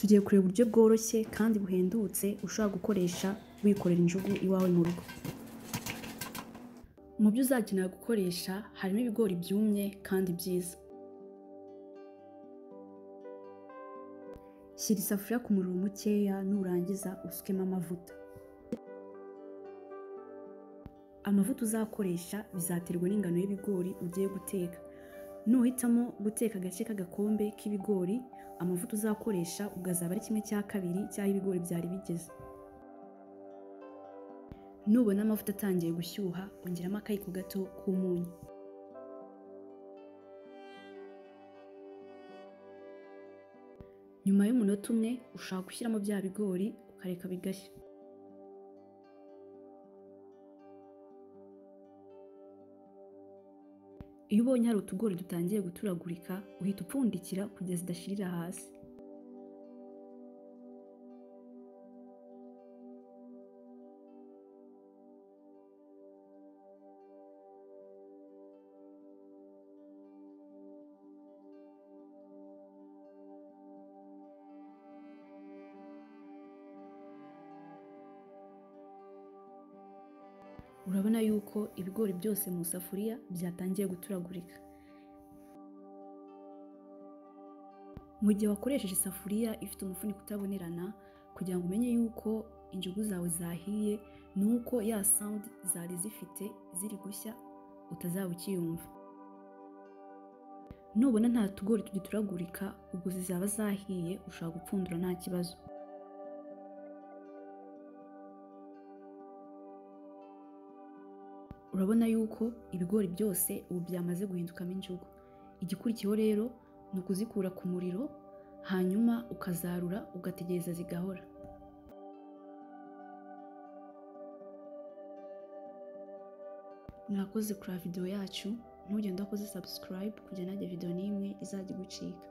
tugiye kureba uburyo bworoshye kandi buhendutse ushobora gukoresha wikorera injugu iwawe mu rugo. Mu byo uzakenera gukoresha harimo ibigori byumye kandi byiza. Shyira isafuriya ku muriro mukeya nurangiza usukemo amavuta. Amavuta uzakoresha bizaterwa n'ingano y'ibigori ugiye guteka. Nuhitamo guteka agace k'agakombe k'ibigori amavuta uzakoresha ugazaba ari kimwe cya kabiri cy'aho ibigori byari bigeze. Nubona amavuta atangiye gushyuha ongeramo akayiko gato k'umunyu. Nyuma y'umunota umwe ushobora gushyiramo bya bigori ukareka bigashya. Iyo ubonye hari utugori dutangiye guturagurika uhita upfundikira kugeza idashirira hasi. Urabona yuko ibigori byose mu isafuriya byatangiye guturagurika. Mu gihe wakoresheje isafuriya ifite umufuniko utabonerana kugira ngo umenye yuko injugu zawe zahiye ni uko ya sawundi zari zifite ziri gushya utazaba ukiyumva nubona nta tugori tugituragurika ubwo zizaba zahiye ushobora gupfundura nta kibazo. Urabona yuko ibigori byose ubu byamaze guhindukamo injugu. Igikurikiyeho rero ni ukuzikura ku muriro hanyuma ukazarura ugategereza zigahora. Mwakoze kuri videwo yacu ntugende wakoze subscribe kugira ngo videwo n'imwe izajya igucika.